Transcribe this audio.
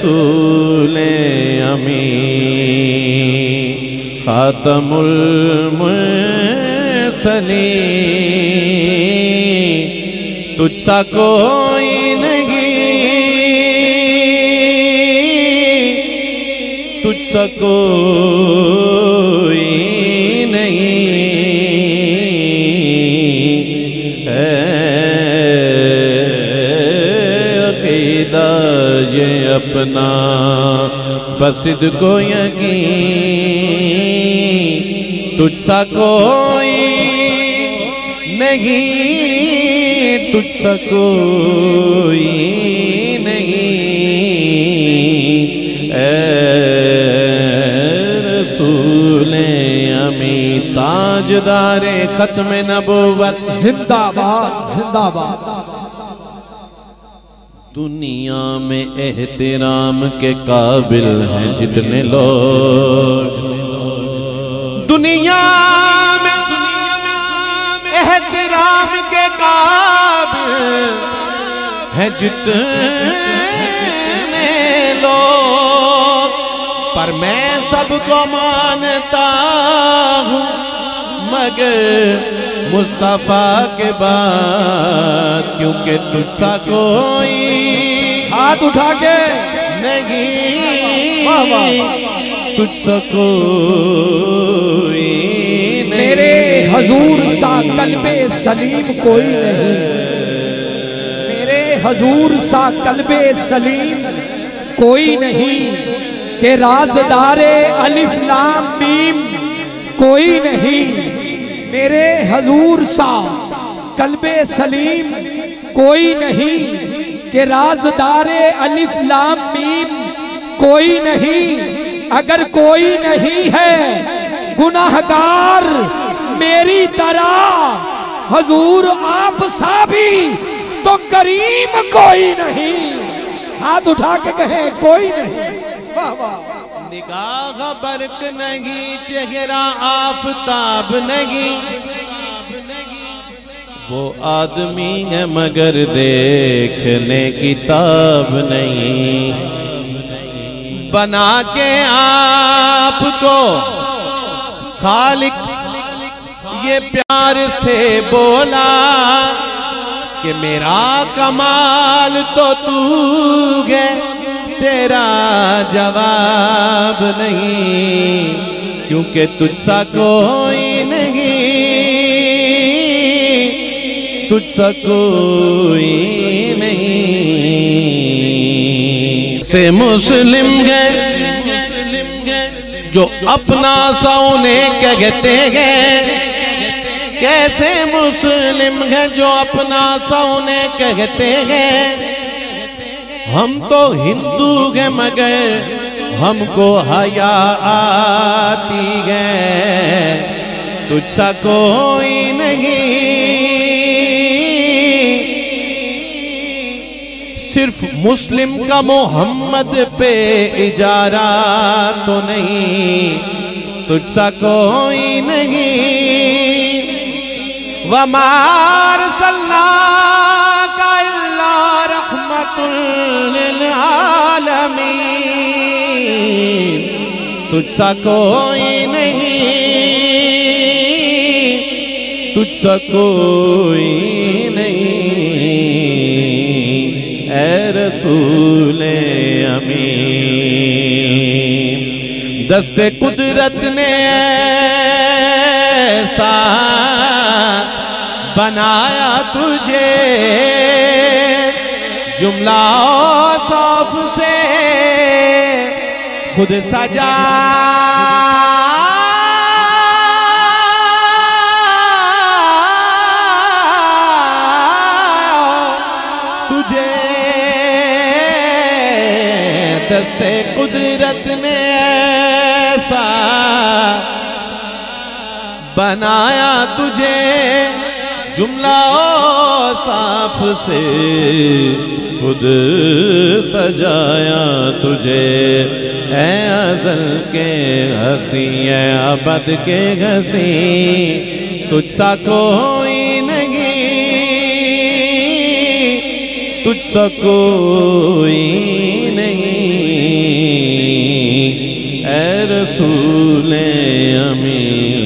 रसूल अमी खातमुल सली तुझसा कोई नहीं तुझसा कोई अकीदा ये अपना। बसिद को यकीन तुझसा कोई नहीं, तुझसा कोई ताजदारे खत्म नबूवत। जिंदाबाद जिंदाबाद। दुनिया में एहतराम के काबिल हैं जितने लोग। दुनिया में एहतराम के काबिल हैं जितने लोग। पर मैं सबको मानता हूँ, मगर मुस्तफ़ा के बाद, क्योंकि तुझसा कोई हाथ उठा के। नहीं। मेरे हजूर सा कल्बे सलीम कोई नहीं। मेरे हजूर सा कल्बे सलीम कोई नहीं। के राजदारे अलिफ लाम मीम कोई नहीं। मेरे हजूर सा कल्बे सलीम कोई नहीं। के राजदारे अलिफ लाम मीम, कोई नहीं। अगर कोई नहीं है, गुनाहगार, मेरी तरह, हजूर आप साबी तो करीम कोई नहीं। हाथ उठा के कहे, कोई नहीं। निगाह बरक नहीं, चेहरा आफताब नहीं। वो आदमी है मगर देखने किताब नहीं। बना के आपको, खालिक, ये प्यार से बोला कि मेरा कमाल तो तू है, तेरा जवाब नहीं। क्योंकि तुझसा कोई नहीं तुझसा कोई नहीं से मुस्लिम गए जो अपना सा उन्हें कहते हैं। कैसे मुस्लिम है, जो अपना सा उन्हें कहते हैं। हम तो हिंदू हैं, मगर हमको हया आती है तुझसा कोई सिर्फ़ मुस्लिम का मोहम्मद पे इजारा तो नहीं, तुझसा कोई नहीं। वमार सल्ला का तुझसा कोई नहीं, तुझसा कोई नहीं। रसूल अमीन। दस्ते कुदरत ने ऐसा बनाया तुझे। जुमला सौफ से खुद सजा। दस्ते कुदरत ने ऐसा बनाया तुझे जुमला साफ़ से खुद सजाया तुझे। ए अजल के हसी ए अबद के घसी तुझसा कोई नहीं तुझसा कोई नहीं। रसूल अमीर